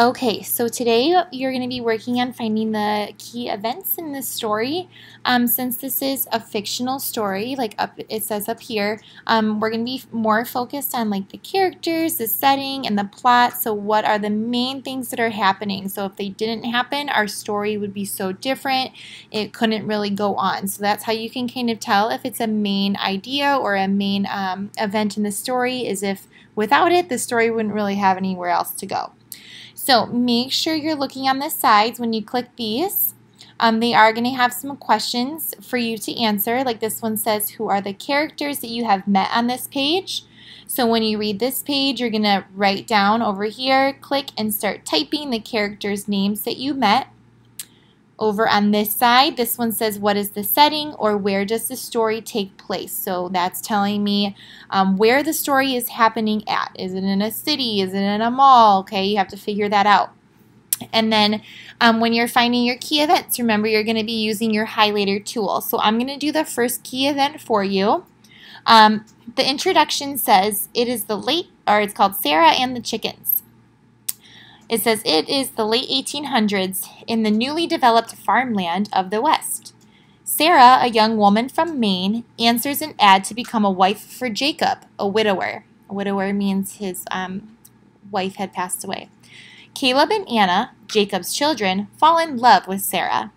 Okay, so today you're going to be working on finding the key events in this story. Um, since this is a fictional story, like up it says up here, um, we're going to be more focused on like the characters, the setting, and the plot. So what are the main things that are happening? So if they didn't happen, our story would be so different. It couldn't really go on. So that's how you can kind of tell if it's a main idea or a main um, event in the story is if without it, the story wouldn't really have anywhere else to go. So make sure you're looking on the sides when you click these. Um, they are going to have some questions for you to answer. Like this one says, who are the characters that you have met on this page? So when you read this page, you're going to write down over here, click and start typing the characters' names that you met. Over on this side, this one says what is the setting or where does the story take place. So that's telling me um, where the story is happening at. Is it in a city? Is it in a mall? Okay, you have to figure that out. And then um, when you're finding your key events, remember you're going to be using your highlighter tool. So I'm going to do the first key event for you. Um, the introduction says it is the late, or it's called Sarah and the Chickens. It says it is the late 1800s in the newly developed farmland of the West. Sarah, a young woman from Maine, answers an ad to become a wife for Jacob, a widower. A widower means his um, wife had passed away. Caleb and Anna, Jacob's children, fall in love with Sarah.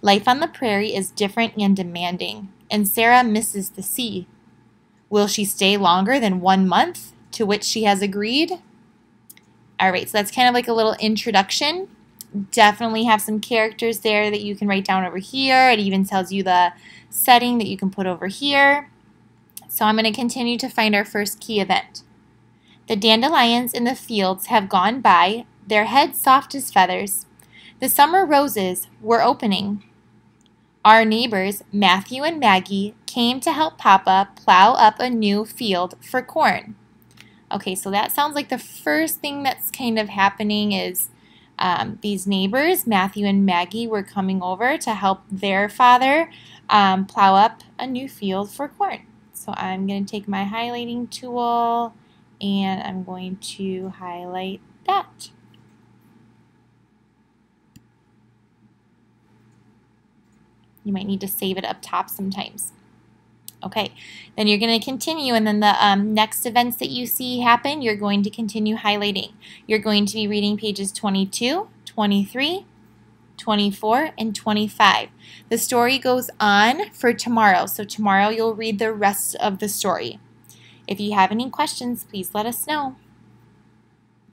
Life on the prairie is different and demanding, and Sarah misses the sea. Will she stay longer than one month, to which she has agreed? All right, so that's kind of like a little introduction. Definitely have some characters there that you can write down over here. It even tells you the setting that you can put over here. So I'm going to continue to find our first key event. The dandelions in the fields have gone by, their heads soft as feathers. The summer roses were opening. Our neighbors, Matthew and Maggie, came to help Papa plow up a new field for corn. Okay, so that sounds like the first thing that's kind of happening is um, these neighbors, Matthew and Maggie, were coming over to help their father um, plow up a new field for corn. So I'm going to take my highlighting tool and I'm going to highlight that. You might need to save it up top sometimes. Okay, then you're going to continue and then the um, next events that you see happen, you're going to continue highlighting. You're going to be reading pages 22, 23, 24, and 25. The story goes on for tomorrow, so tomorrow you'll read the rest of the story. If you have any questions, please let us know.